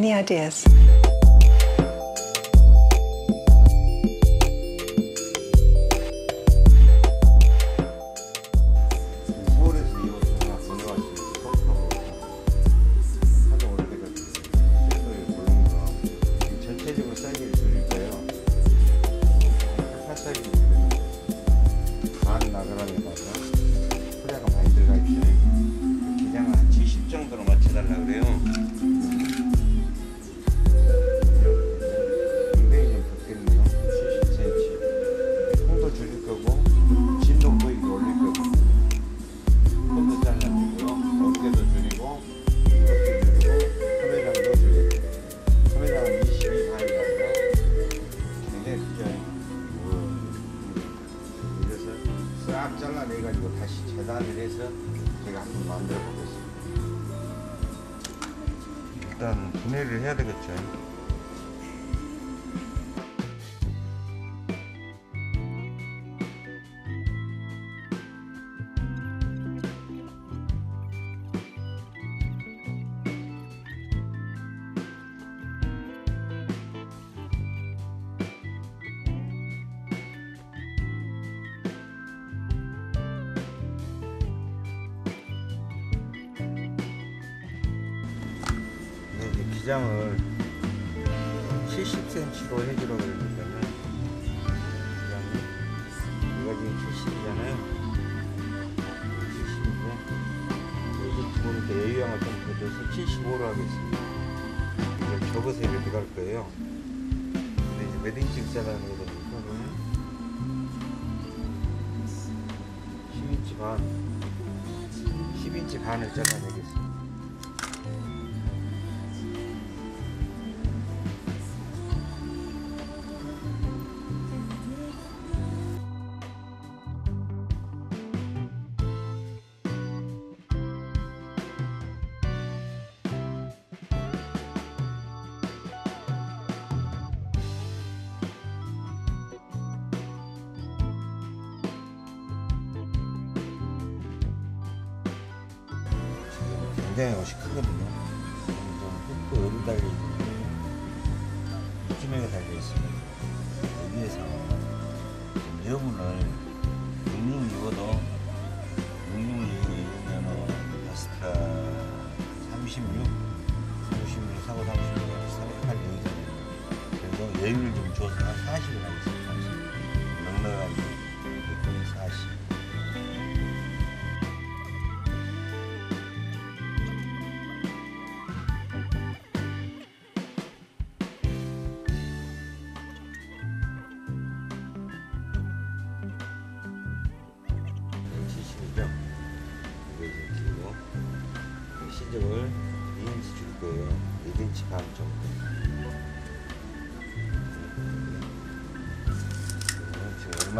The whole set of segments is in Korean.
Any ideas? 이제 기장을 70cm로 해주라고 그러니까는 기장이 이가 지금 70이잖아요. 70인데 여기 보니까 여유량을 좀더 줘서 75로 하겠습니다. 이걸 접어서 이렇게 갈 거예요. 근데 이제 몇 인치 잘라는 거다 보니까 10인치 반. 10인치 반을 잘라내겠 굉장히 옷이 크거든요. 흙도 여기 달려 있는데 이쯤에 달려 있습니다. 여기에서 여분을 66 입어도 66 입으면 바스타 36, 36 사고 36,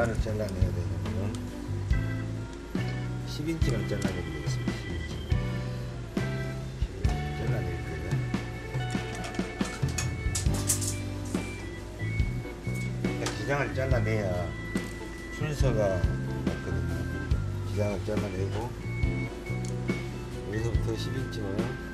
얼마를 잘라내야 되냐면 10인치를 잘라내야 되겠습니다. 10인치. 10인치 잘라낼 거예요. 그러니까 기장을 잘라내야 순서가 맞거든요. 기장을 잘라내고 여기서부터 10인치는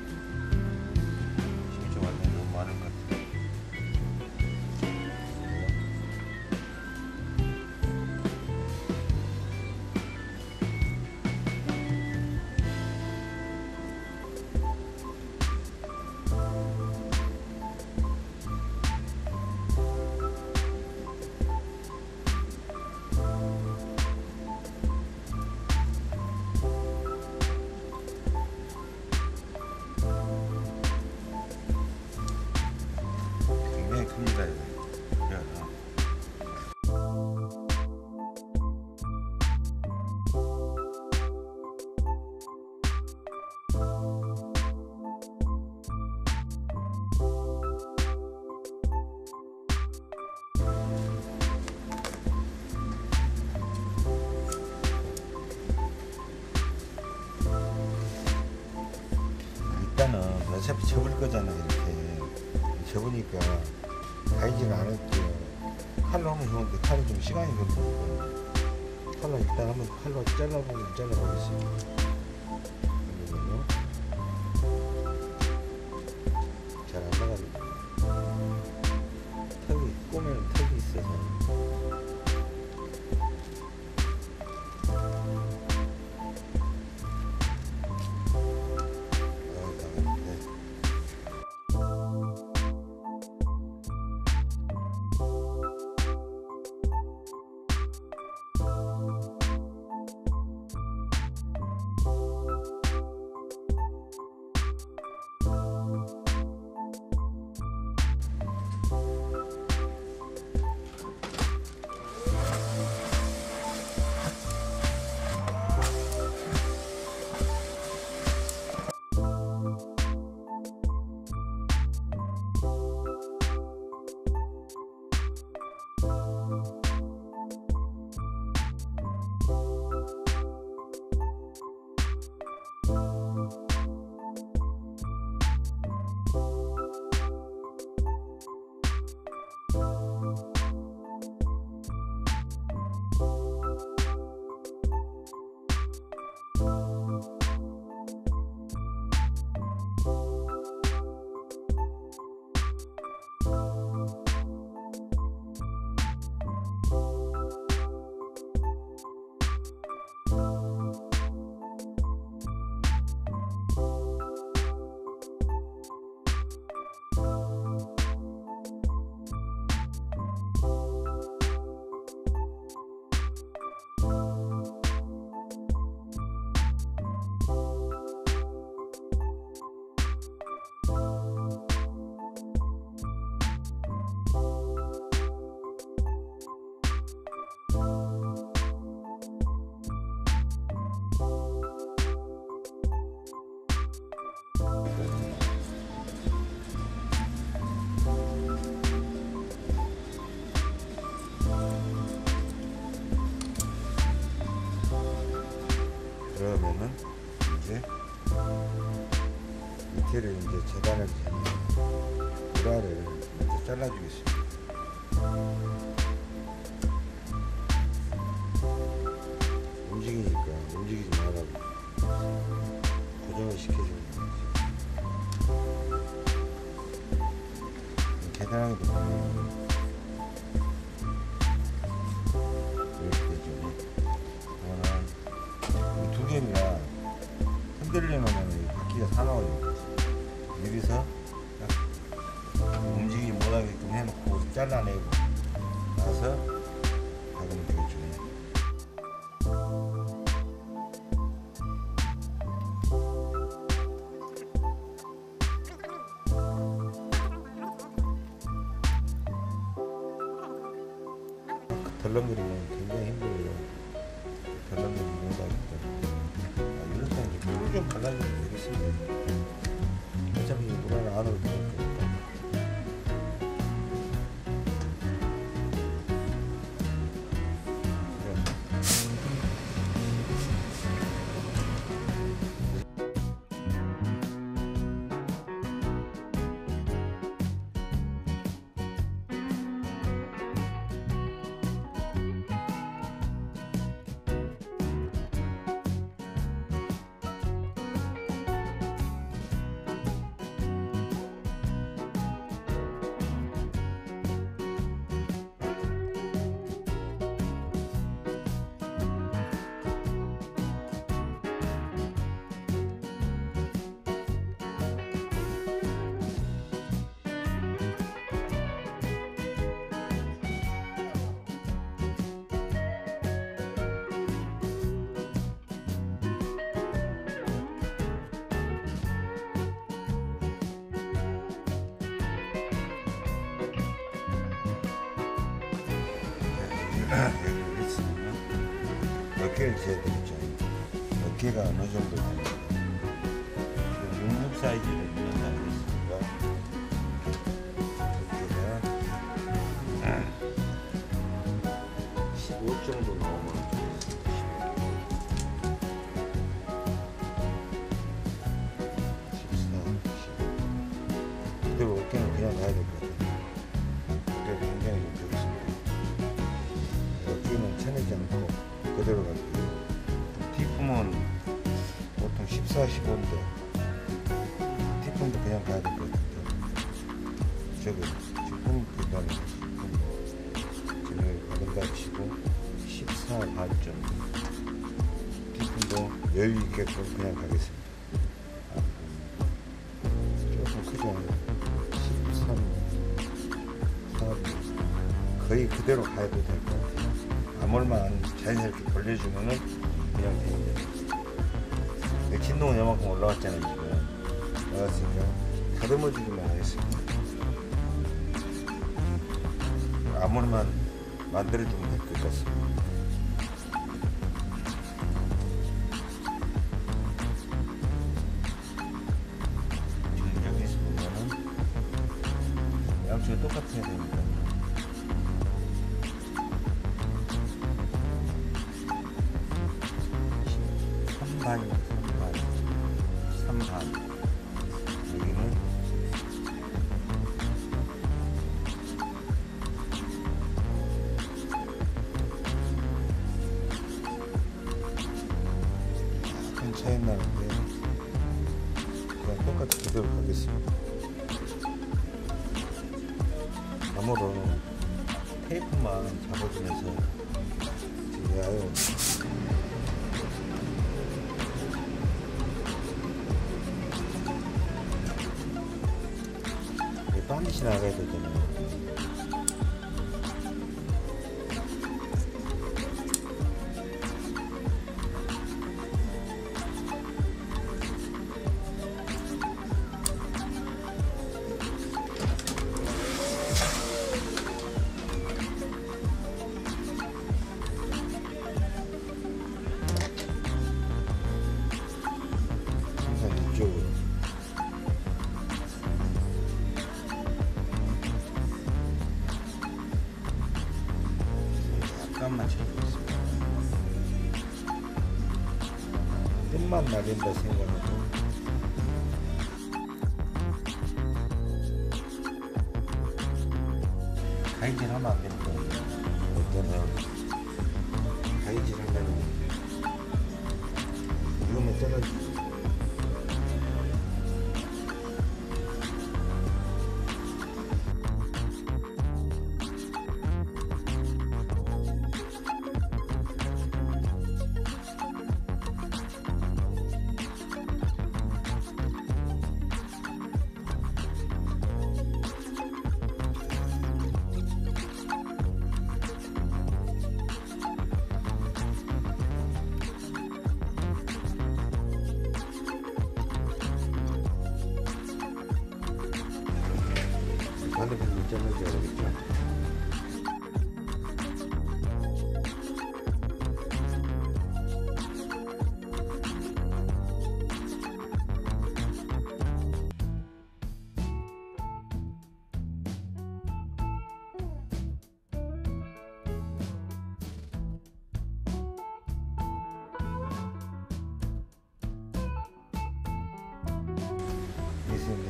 어차피 접을 거잖아요 이렇게. 접으니까 가이지는 않았죠 칼로 하면 좋은데 칼이 좀 시간이 걸리니까. 칼로 일단 한번 칼로 잘라보면 잘라보겠습니다 그러면은 이제 밑에를 이제 재단을 재면 우라를 이렇게 잘라주겠습니다. 움직이니까 움직이지 말라고 고정을 시켜주는 거죠. 음, 계산하기도 많아요. Belum 얘기를 했으면 어깨를 재야 되겠죠. 어깨가 어느 정도 되는지. 6 사이즈를 그냥 가겠습니다. 아, 조금 크죠? 13, 4 거의 그대로 가야 될 것 같아요. 아몰만 자연스럽게 돌려주면은 그냥 됩니다. 진동은 요만큼 올라왔잖아요, 지금. 올라왔으니까 다듬어주기만 하겠습니다. 아몰만 만들어주면 될 것 같습니다. 양쪽이 똑같아야 됩니다. 삼반 날린다 생각하고 가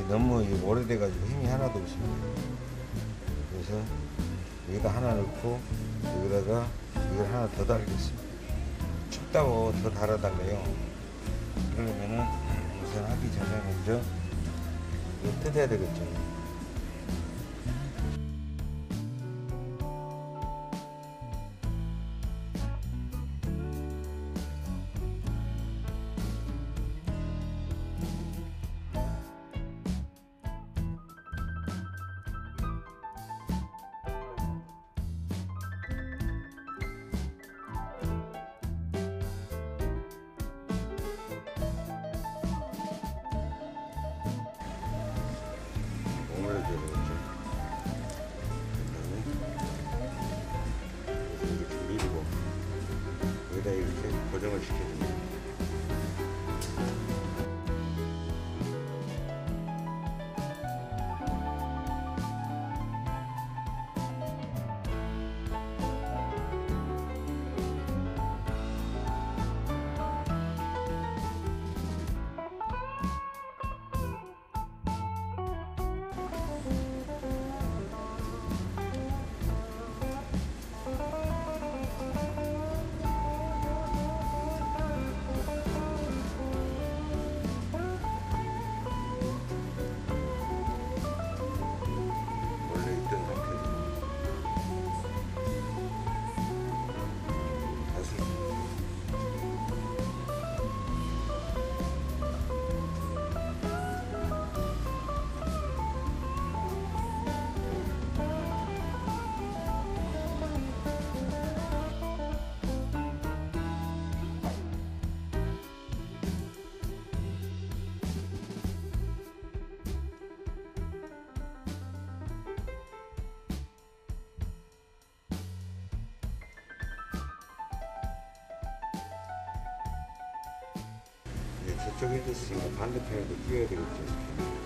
너무 오래돼가지고 힘이 하나도 없습니다. 그래서 여기다 하나 넣고 여기다가 이걸 하나 더 달겠습니다. 춥다고 더 달아달래요. 그러려면은 우선 하기 전에 먼저 이거 뜯어야 되겠죠. 저쪽에 있으니까 반대편에도 끼워야 되겠죠.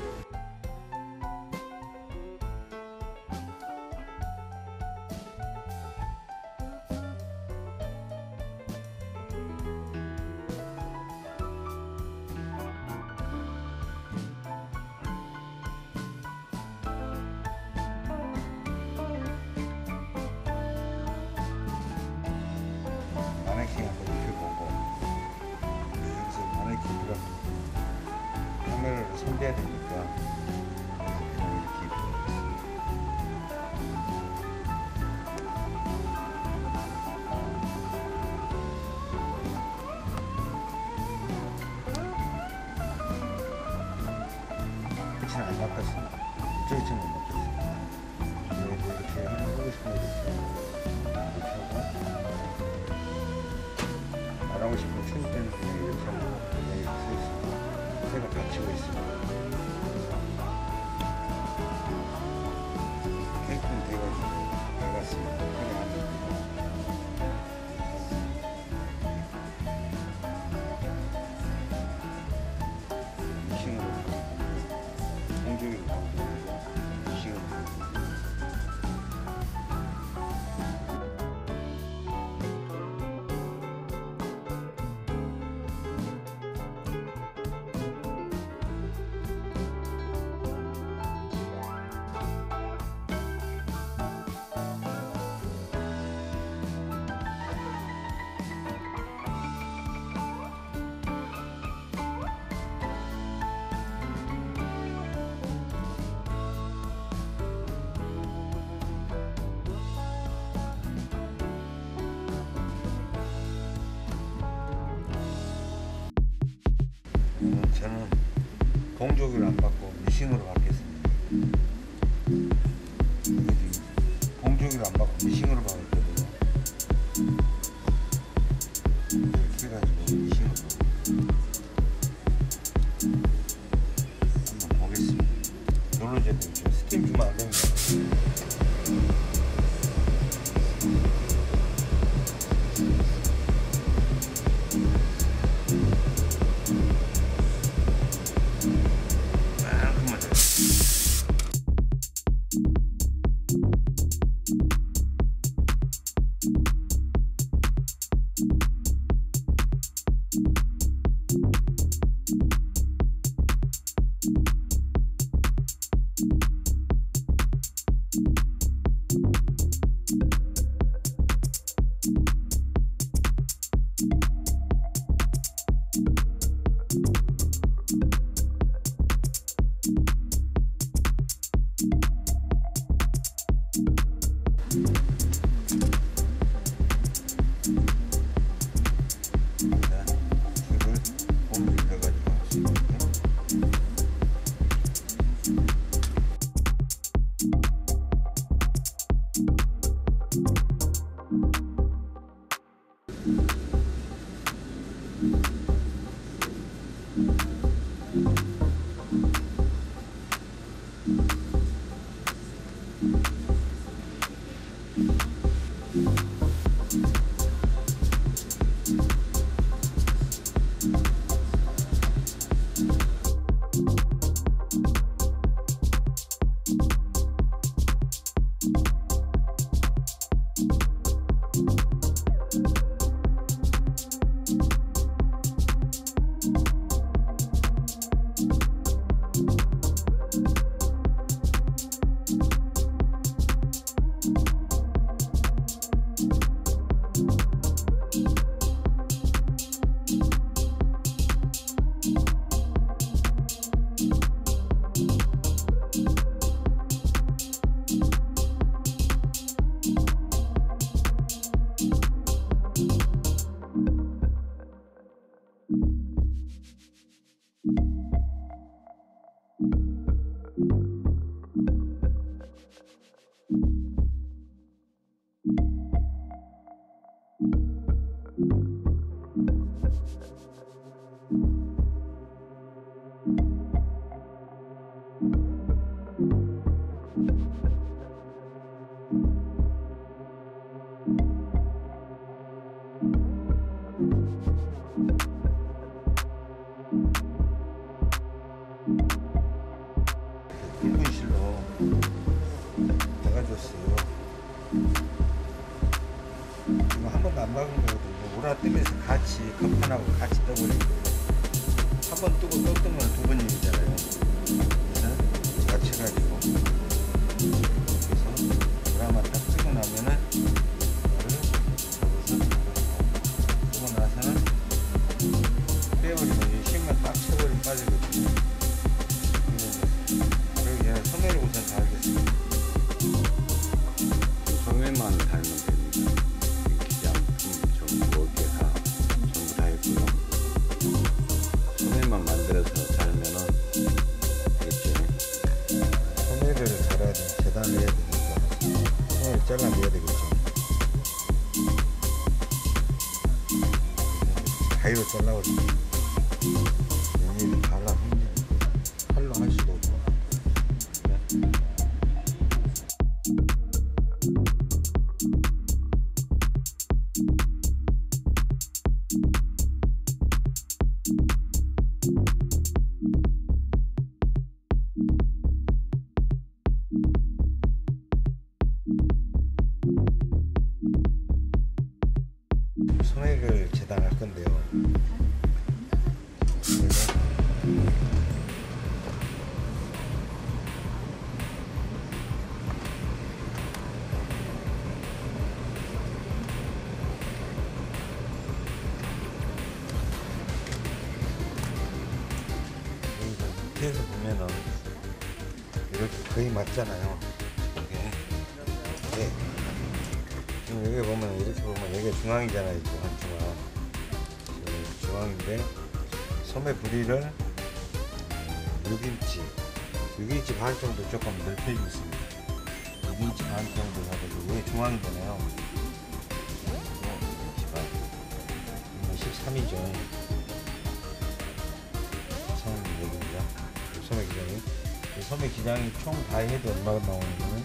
소매 기장이 총 다 해도 얼마가 나오는 거는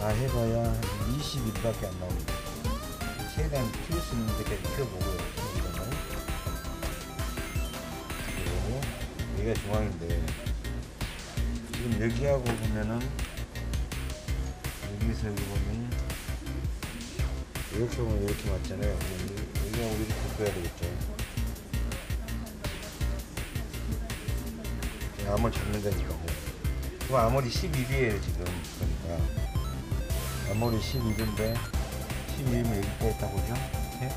다 해봐야 한 20일밖에 안 나옵니다. 최대한 키울 수 있는 데까지 키워보고요. 키우는 그리고 여기가 중앙인데 지금 여기하고 보면은 여기서 여기 보면 이렇게 보면 이렇게 맞잖아요. 여기- 여기하고 이렇게 바꿔야 되겠죠. 이 암을 잡는 거니까. 그 아무리 11이에요 지금 그러니까. 앞머리 11인데 11이면 여기까지 딱 오죠? 이렇게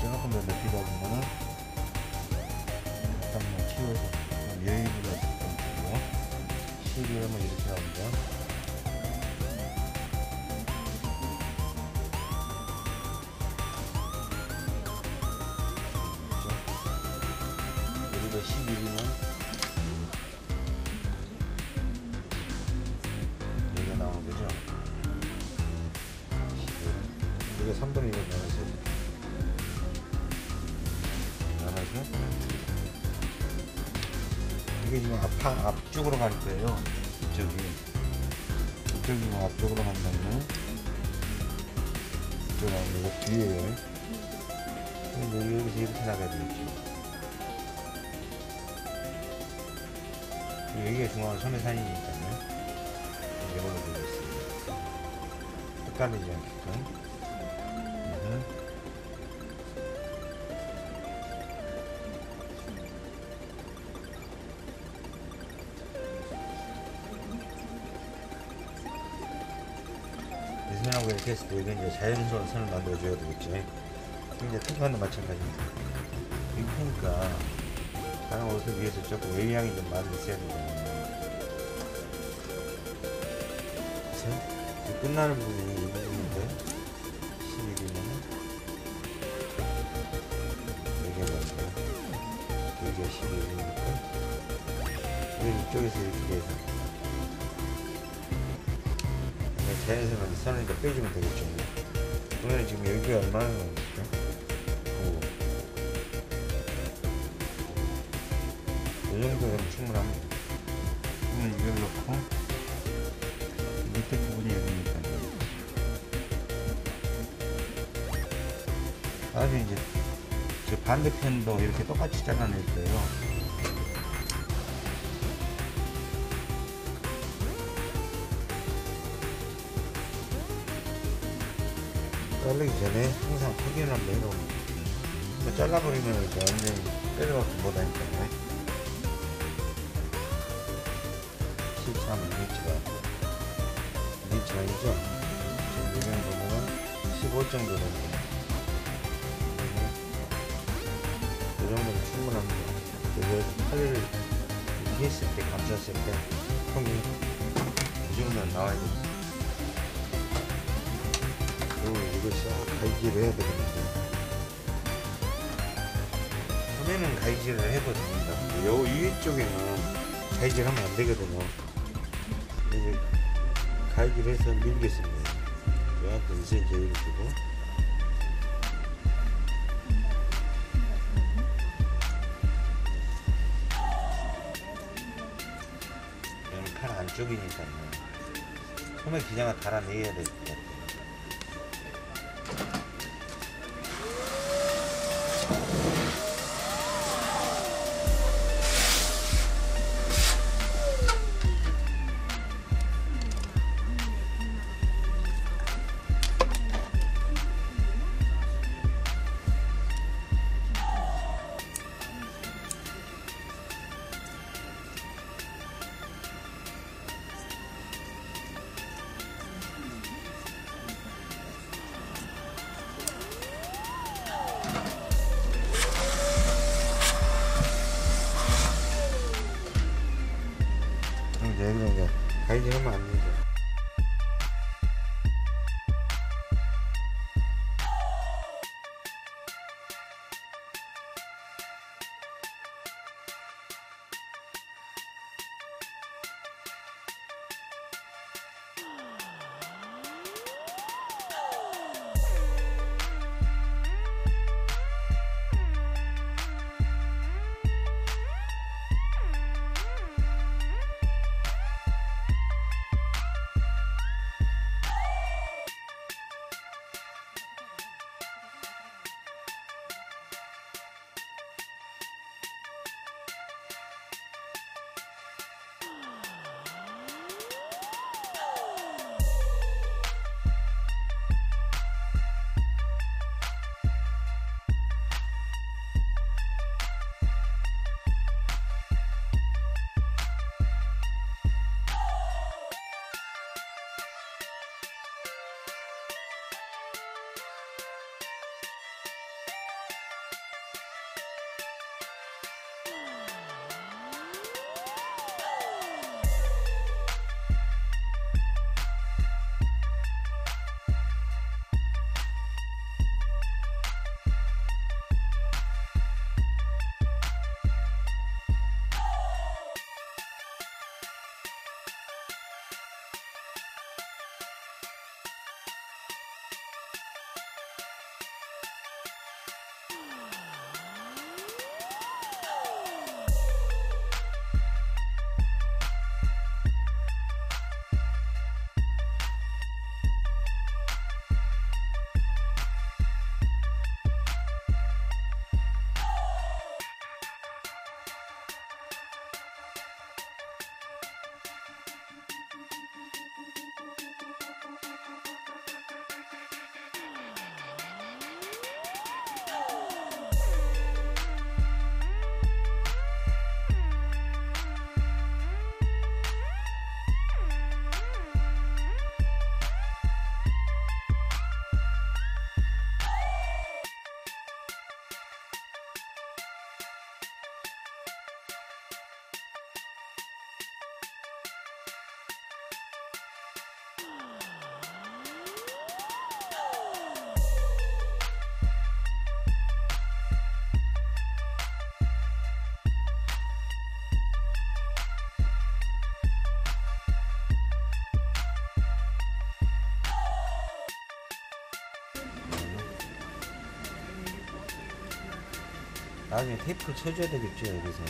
조금 더 높이다 보면은 잠깐만 치워서 좀 여유를 좀 주고 12하면 이렇게 나옵니다 이게 지금 앞, 앞쪽으로 갈 거예요. 이쪽이. 이쪽이 뭐 앞쪽으로 간다면 가면 이거 그럼 여기, 여기서 이렇게 나가야 되겠죠 여기가 중앙 소매산이니까요. 이걸로 되어 있습니다. 헷갈리지 않게끔 이렇게 했을 때 이건 이제 자연스러운 선을 만들어줘야 되겠죠. 이제 특허는 마찬가지입니다. 윙크니까 다른 옷을 위해서 조금 외양이 좀 많이 있어야 되거든요. 그래서 이 끝나는 부분이 이 부분인데 11이면은 여기가 맞죠. 여기가 11이니까 여기 이쪽에서 이렇게 돼서 자연스러운 선을 이제 빼주면 되겠죠. 그러면 지금 여기가 얼마나? 오. 이 정도면 충분합니다. 그러면 이걸 넣고 밑에 부분이 여기니까 나중에 이제 저 반대편도 이렇게 똑같이 잘라낼 거예요. 자르기 전에 항상 확인을 한번 해놓으면 뭐 잘라버리면 이제 완전히 때려갖고 못하니까 13 인치가 인치가 아니죠? 지금 이런 보면은 15 정도 됩니다 이 정도면 충분합니다. 그래서 칼을 이렇게 했을 때 감쌌을 때 형이 이 정도는 나와야 됩니다 이거 싹 가위질을 해야 되겠는데 처음에는 가위질을 해도 됩니다. 요 위쪽에는 가위질 하면 안 되거든요. 이제 가위질해서 밀겠습니다. 요한테 2cm 여유를 주고. 여기는 칼 안쪽이니까요. 처음에 그냥 달아내야 될 것 같아요 나중에 테이프를 쳐줘야 되겠죠 여기서.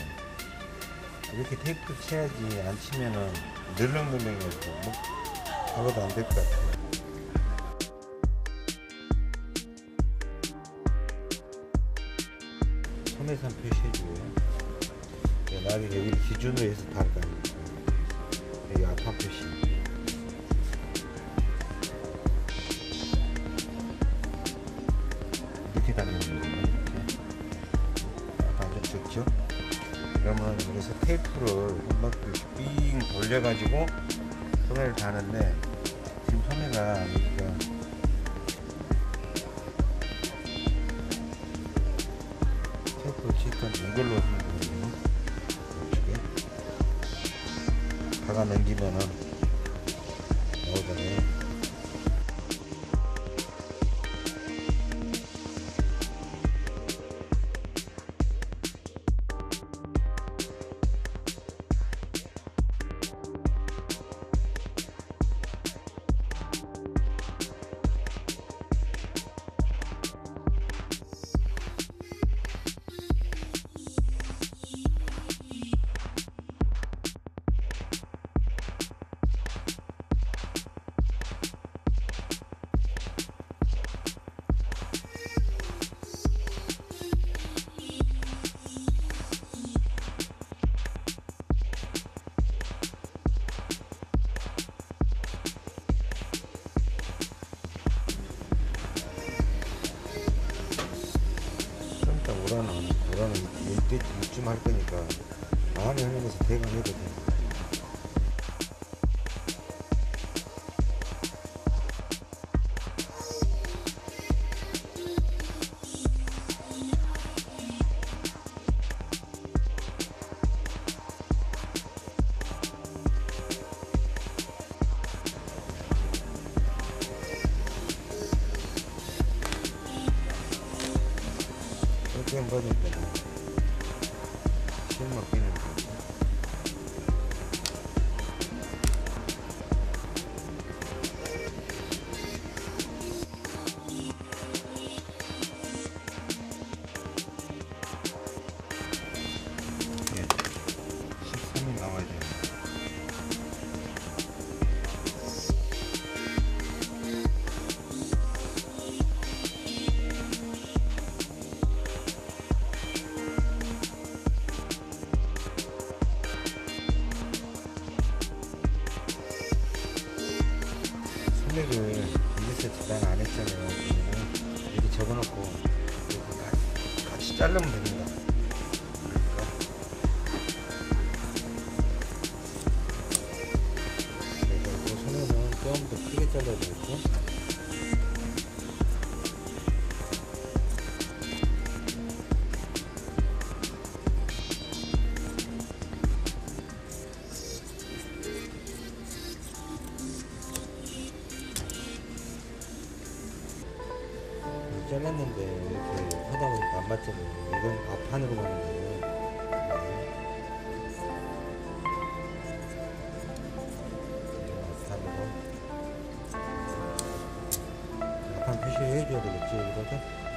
이렇게 테이프를 쳐야지 안 치면은 늘렁늘렁해서 뭐 작업도 안 될 것 같아요. 소매산 표시해주고요. 네, 나중에 여기 기준으로 해서 여 tiempo de internet. ¿Quién 생각을 했는데 이렇게 하다 보니까 안 맞잖아요. 이건 앞판으로 가는 거예요. 앞판 표시해줘야 되겠지 이거죠?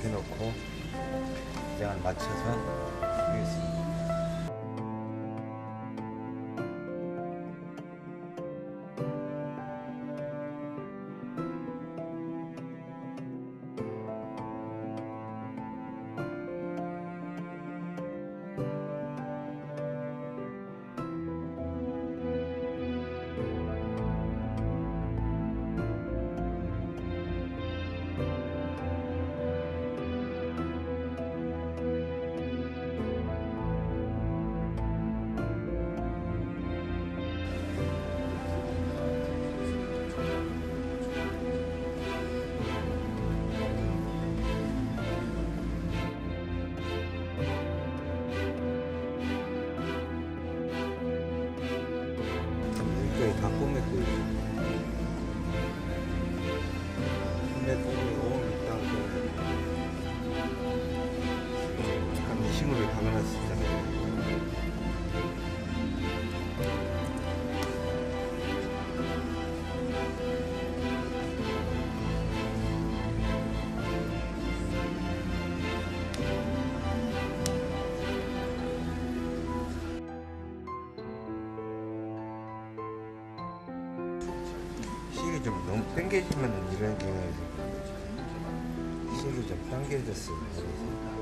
입혀놓고 기장을 맞춰서 하겠습니다. 꼬맸고. 근 좀 너무 당겨지면 이런 경우에 실이 좀 당겨졌어요